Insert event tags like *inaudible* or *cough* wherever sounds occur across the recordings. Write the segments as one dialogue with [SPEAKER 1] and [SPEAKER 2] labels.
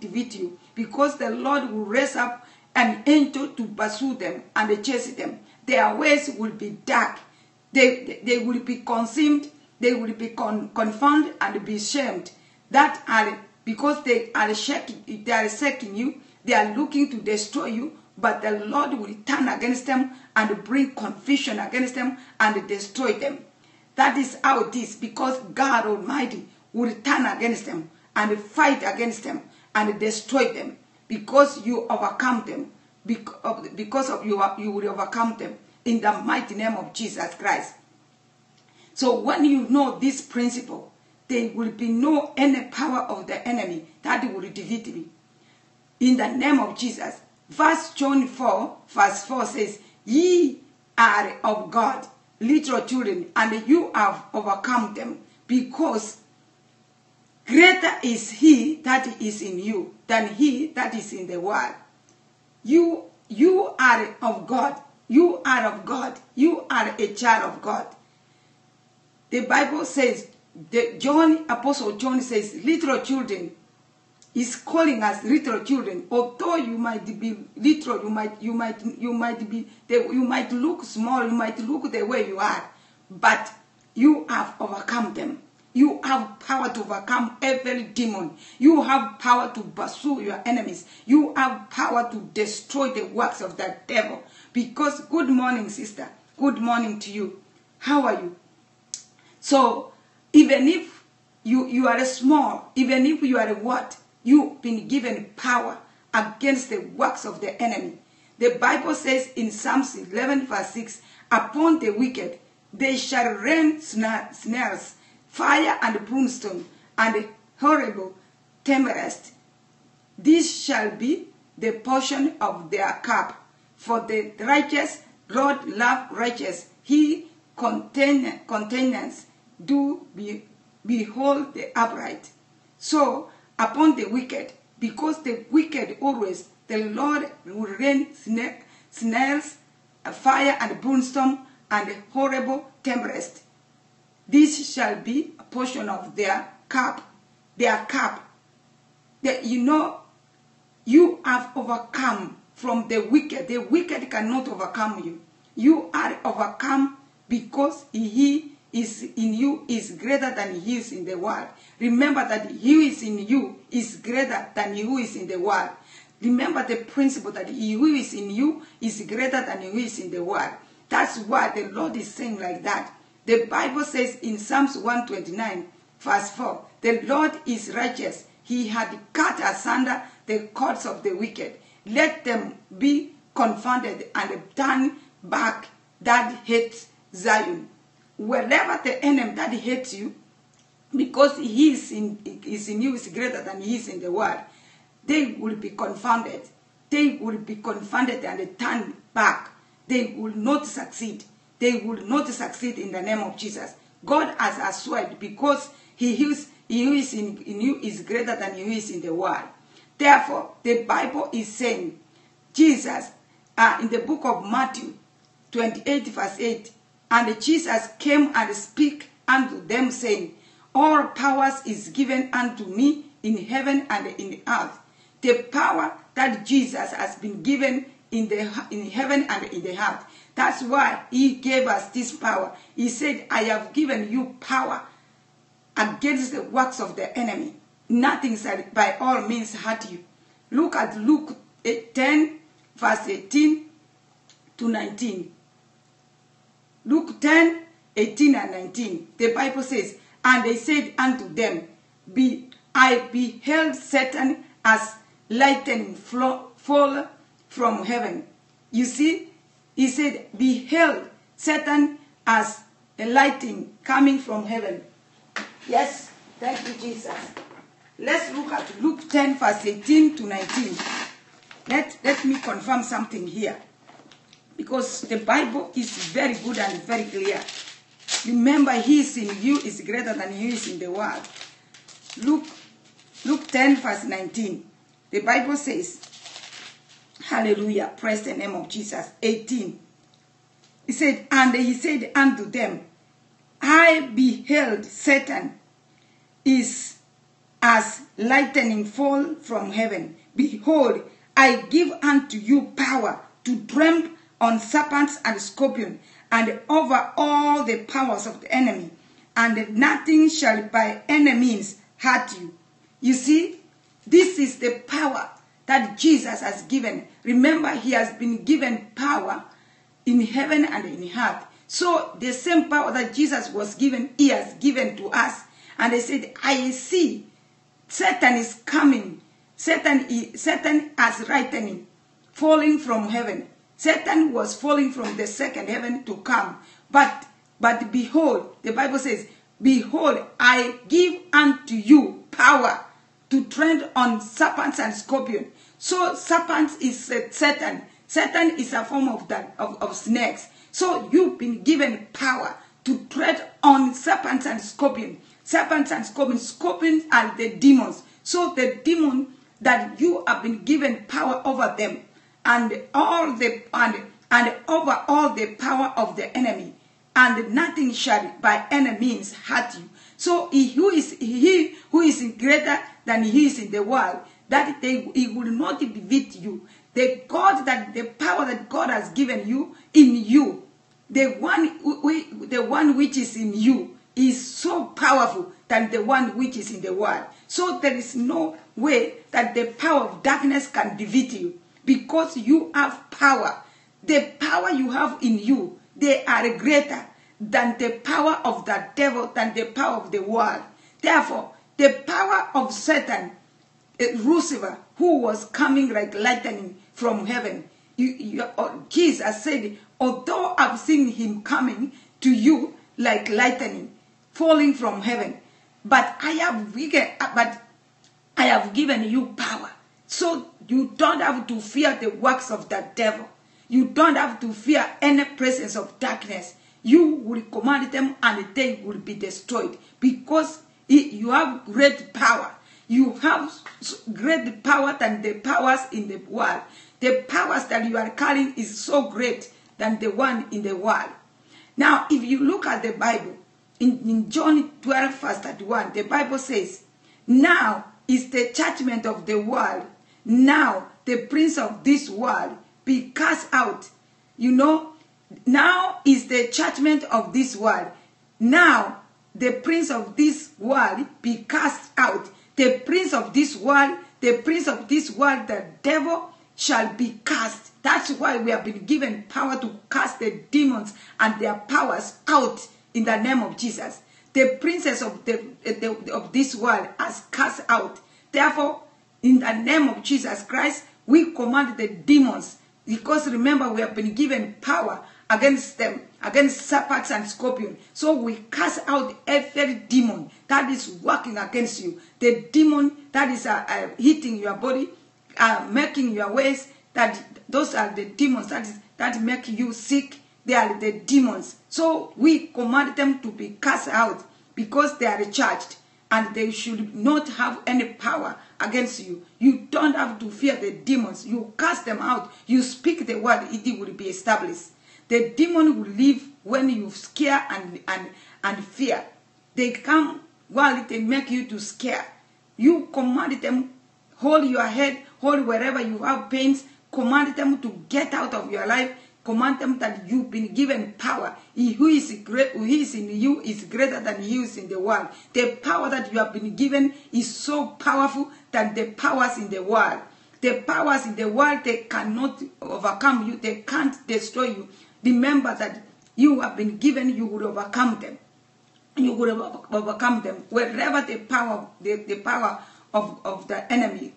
[SPEAKER 1] defeat you because the Lord will raise up an angel to pursue them and chase them. Their ways will be dark. They, they, they will be consumed. They will be con, confounded and be shamed. That are because they are shaking, they are shaking you. They are looking to destroy you. But the Lord will turn against them and bring confusion against them and destroy them. That is how it is because God Almighty will turn against them and fight against them and destroy them because you overcome them. Because because of you, you will overcome them in the mighty name of Jesus Christ. So when you know this principle, there will be no any power of the enemy that will defeat me. In the name of Jesus. Verse John 4, verse 4 says, Ye are of God, little children, and you have overcome them, because greater is he that is in you than he that is in the world. You, you are of God. You are of God. You are a child of God. The Bible says, the John, Apostle John says, little children, is calling us little children. Although you might be little, you might, you might, you might be, you might look small, you might look the way you are, but you have overcome them. You have power to overcome every demon. You have power to pursue your enemies. You have power to destroy the works of the devil. Because, good morning, sister. Good morning to you. How are you? So, even if you, you are a small, even if you are a what, you've been given power against the works of the enemy. The Bible says in Psalms 11 verse 6, Upon the wicked they shall rain snares, fire and brimstone, and horrible tempest. This shall be the portion of their cup. For the righteous, Lord love righteous. He contain, containers do be, behold the upright. So upon the wicked, because the wicked always, the Lord will rain snares, fire and brimstone, and horrible tempest. This shall be a portion of their cup, their cup. That you know, you have overcome from the wicked. The wicked cannot overcome you. You are overcome because he is in you is greater than he is in the world. Remember that he who is in you is greater than he who is in the world. Remember the principle that he who is in you is greater than he who is in the world. That's why the Lord is saying like that. The Bible says in Psalms 129, verse 4, the Lord is righteous. He had cut asunder the cords of the wicked. Let them be confounded and turn back that hates Zion wherever the enemy that hates you, because he is in, is in you is greater than he is in the world, they will be confounded. They will be confounded and turn back. They will not succeed. They will not succeed in the name of Jesus. God has assured because he is, he is in, in you is greater than he is in the world. Therefore, the Bible is saying, Jesus, uh, in the book of Matthew 28 verse 8, and Jesus came and speak unto them, saying, All powers is given unto me in heaven and in the earth. The power that Jesus has been given in the in heaven and in the earth. That's why he gave us this power. He said, I have given you power against the works of the enemy. Nothing shall by all means hurt you. Look at Luke 10, verse 18 to 19. Luke 10, 18 and 19. The Bible says, And they said unto them, Be I beheld Satan as lightning fall from heaven. You see, he said, Beheld Satan as a lightning coming from heaven. Yes, thank you, Jesus. Let's look at Luke 10, verse 18 to 19. Let, let me confirm something here because the Bible is very good and very clear. Remember, he is in you is greater than he is in the world. Luke, Luke 10, verse 19. The Bible says, Hallelujah, praise the name of Jesus. 18. He said, And he said unto them, I beheld Satan is as lightning fall from heaven. Behold, I give unto you power to trample on serpents and scorpions, and over all the powers of the enemy, and nothing shall by any means hurt you. You see, this is the power that Jesus has given. Remember, he has been given power in heaven and in earth. So the same power that Jesus was given, he has given to us. And they said, I see Satan is coming. Satan, is, Satan has lightning falling from heaven. Satan was falling from the second heaven to come. But, but behold, the Bible says, Behold, I give unto you power to tread on serpents and scorpions. So serpents is Satan. Satan is a form of that of, of snakes. So you've been given power to tread on serpents and scorpions. Serpents and scorpions. Scorpions are the demons. So the demon that you have been given power over them, and all the and and over all the power of the enemy, and nothing shall by any means hurt you. So he who is he who is greater than he is in the world, that they, he will not defeat you. The God that the power that God has given you in you, the one who- the one which is in you is so powerful than the one which is in the world. So there is no way that the power of darkness can defeat you because you have power. The power you have in you, they are greater than the power of the devil, than the power of the world. Therefore, the power of Satan Lucifer, who was coming like lightning from heaven. You, you, uh, Jesus said, although I've seen him coming to you like lightning, falling from heaven, but I have but I have given you power, so you don't have to fear the works of the devil. You don't have to fear any presence of darkness. You will command them, and they will be destroyed because you have great power. You have great power than the powers in the world. The powers that you are carrying is so great than the one in the world. Now, if you look at the Bible, in, in John 12, verse 31, the Bible says, Now is the judgment of the world. Now the prince of this world be cast out. You know, now is the judgment of this world. Now the prince of this world be cast out. The prince of this world, the prince of this world, the devil shall be cast. That's why we have been given power to cast the demons and their powers out in the name of Jesus. The princess of, the, eh, the- of this world has cast out. Therefore, in the name of Jesus Christ, we command the demons because remember we have been given power against them, against serpents and scorpions. So we cast out every demon that is working against you. The demon that is uh, uh, hitting your body, uh, making your ways. That those are the demons that is that make you sick. They are the demons. So we command them to be cast out because they are charged and they should not have any power against you. You don't have to fear the demons. You cast them out. You speak the word, it will be established. The demon will leave when you scare and, and, and fear. They come while they make you to scare. You command them, hold your head, hold wherever you have pains, command them to get out of your life, command them that you've been given power. He who is great, who is in you is greater than he is in the world. The power that you have been given is so powerful than the powers in the world. The powers in the world they cannot overcome you, they can't destroy you. Remember that you have been given, you will overcome them. You will overcome them. Wherever the power the, the power of, of the enemy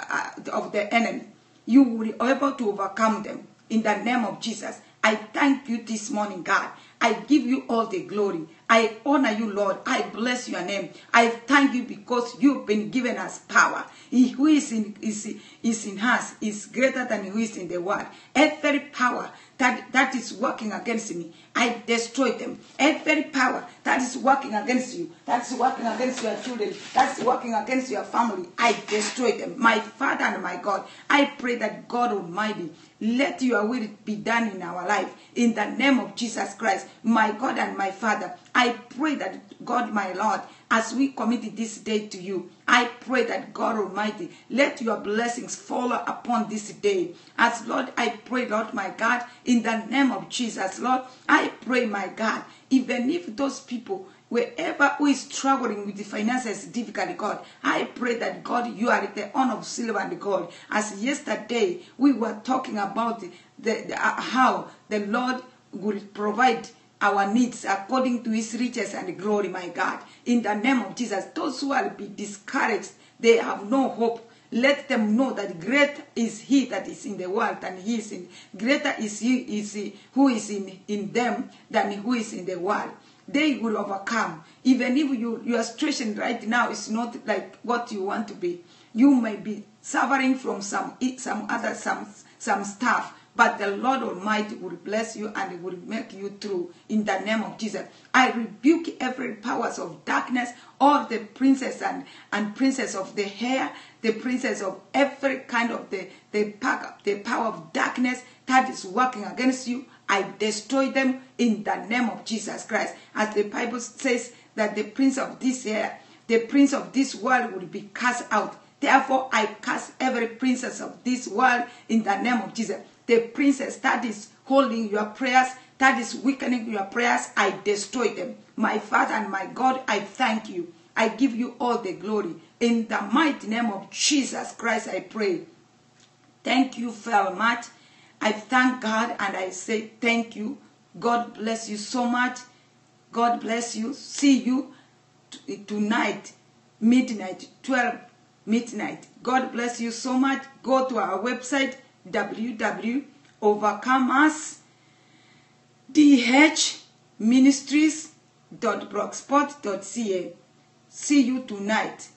[SPEAKER 1] uh, of the enemy you will be able to overcome them. In the name of jesus i thank you this morning god. I give you all the glory. I honor you lord. I bless your name. I thank you because you've been given us power. He who is in is, is in us is greater than who is in the world. Every power that, that is working against me, I destroy them. Every power that is working against you, that's working against your children, that's working against your family, I destroy them. My Father and my God, I pray that God Almighty, let your will be done in our life. In the name of Jesus Christ, my God and my Father, I pray that God, my Lord, as we commit this day to you, I pray that God Almighty, let your blessings fall upon this day. As Lord, I pray, Lord my God, in the name of Jesus, Lord, I pray, my God, even if those people wherever who is struggling with the finances difficulty, God, I pray that God, you are the honor of silver and gold. As yesterday we were talking about the, the, uh, how the Lord will provide our needs according to his riches and glory, my God. In the name of Jesus, those who will be discouraged, they have no hope. Let them know that great is he that is in the world than he is in greater is he is he who is in, in them than who is in the world. They will overcome. Even if you, your situation right now is not like what you want to be, you may be suffering from some some other some some stuff but the Lord Almighty will bless you and will make you through in the name of Jesus. I rebuke every powers of darkness, all the princes and, and princess of the hair, the princess of every kind of the, the, pack, the power of darkness that is working against you. I destroy them in the name of Jesus Christ. As the Bible says that the prince of this hair, the prince of this world will be cast out. Therefore, I cast every princess of this world in the name of Jesus the princess that is holding your prayers, that is weakening your prayers, I destroy them. My Father and my God, I thank you. I give you all the glory. In the mighty name of Jesus Christ, I pray. Thank you very much. I thank God and I say thank you. God bless you so much. God bless you. See you tonight, midnight, 12 midnight. God bless you so much. Go to our website, www.overcomersdhministries.blogspot.ca. See you tonight.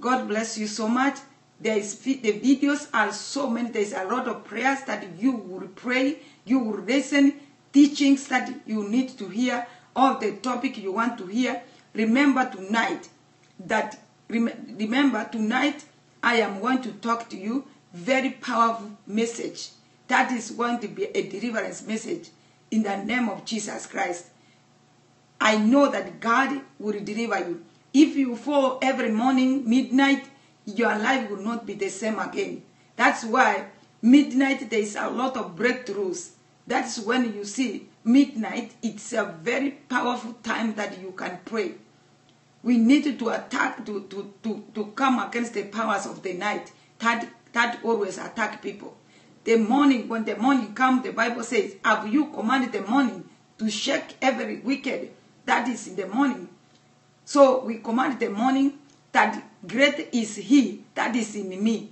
[SPEAKER 1] God bless you so much. There is the videos are so many. There is a lot of prayers that you will pray, you will listen, teachings that you need to hear, all the topic you want to hear. Remember tonight that remember tonight I am going to talk to you very powerful message. That is going to be a deliverance message in the name of Jesus Christ. I know that God will deliver you. If you fall every morning, midnight, your life will not be the same again. That's why midnight there is a lot of breakthroughs. That's when you see midnight, it's a very powerful time that you can pray. We need to attack, to, to, to, to come against the powers of the night that that always attack people. The morning, when the morning comes, the Bible says, Have you commanded the morning to shake every wicked that is in the morning? So we command the morning that great is he that is in me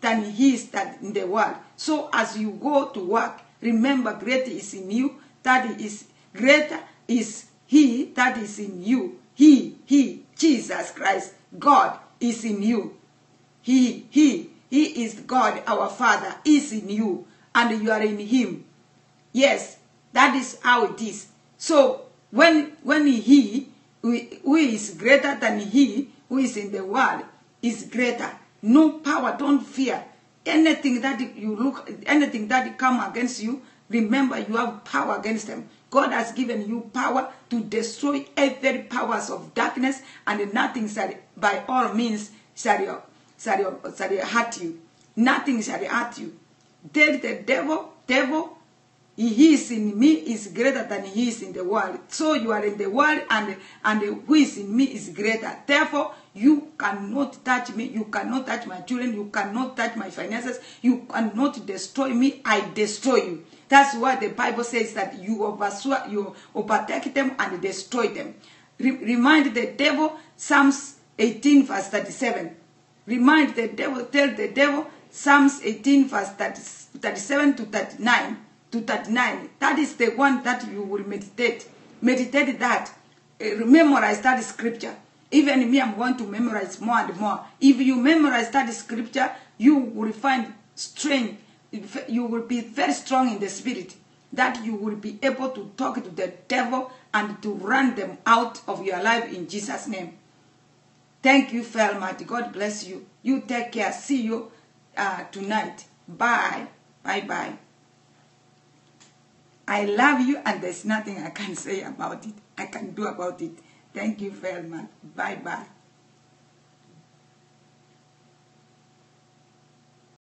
[SPEAKER 1] than he is that in the world. So as you go to work, remember great is in you, that is greater is he that is in you. He, he, Jesus Christ, God is in you. He, he, he is God, our Father, is in you, and you are in him. Yes, that is how it is. So when when he who is greater than he who is in the world is greater, no power, don't fear. Anything that you look, anything that come against you, remember you have power against them. God has given you power to destroy every powers of darkness, and nothing shall, by all means, shall shall, shall hurt you. Nothing shall hurt you. Tell the devil, devil, he is in me is greater than he is in the world. So you are in the world and, and who is in me is greater. Therefore, you cannot touch me. You cannot touch my children. You cannot touch my finances. You cannot destroy me. I destroy you. That's why the Bible says that you overswear, you overtake them and destroy them. Re remind the devil, Psalms 18 verse 37. Remind the devil, tell the devil, Psalms 18 verse 30, 37 to 39 to 39. That is the one that you will meditate. Meditate that. Uh, memorize that scripture. Even me, I'm going to memorize more and more. If you memorize that scripture, you will find strength. You will be very strong in the spirit. That you will be able to talk to the devil and to run them out of your life in Jesus' name. Thank you much. God bless you. You take care. See you uh, tonight. Bye. Bye bye. I love you and there's nothing I can *laughs* say about it. I can do about it. Thank you much. Bye bye.